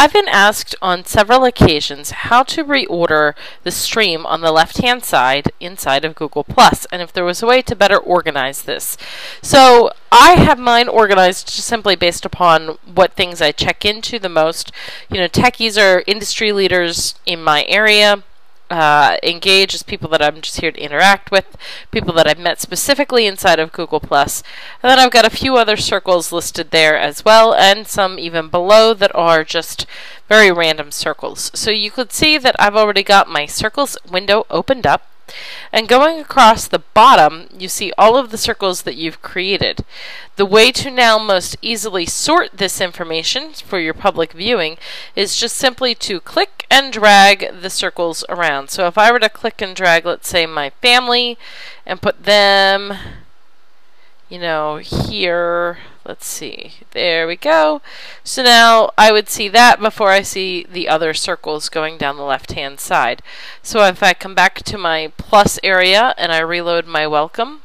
I've been asked on several occasions how to reorder the stream on the left hand side inside of Google Plus and if there was a way to better organize this. So I have mine organized simply based upon what things I check into the most. You know, techies are industry leaders in my area uh, engage is people that I'm just here to interact with, people that I've met specifically inside of Google Plus, and then I've got a few other circles listed there as well, and some even below that are just very random circles. So you could see that I've already got my circles window opened up. And going across the bottom, you see all of the circles that you've created. The way to now most easily sort this information for your public viewing is just simply to click and drag the circles around. So if I were to click and drag, let's say, my family and put them, you know, here, Let's see. There we go. So now I would see that before I see the other circles going down the left-hand side. So if I come back to my plus area and I reload my welcome,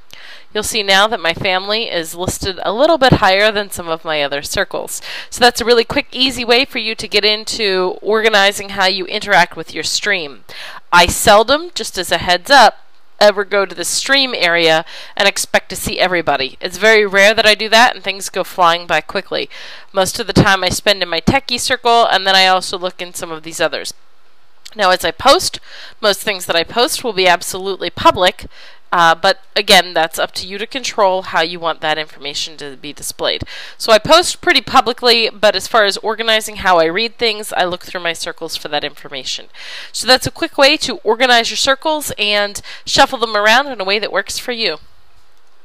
you'll see now that my family is listed a little bit higher than some of my other circles. So that's a really quick, easy way for you to get into organizing how you interact with your stream. I seldom, just as a heads up, ever go to the stream area and expect to see everybody. It's very rare that I do that and things go flying by quickly. Most of the time I spend in my techie circle and then I also look in some of these others. Now as I post, most things that I post will be absolutely public, uh, but again, that's up to you to control how you want that information to be displayed. So I post pretty publicly, but as far as organizing how I read things, I look through my circles for that information. So that's a quick way to organize your circles and shuffle them around in a way that works for you.